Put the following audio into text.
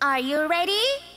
Are you ready?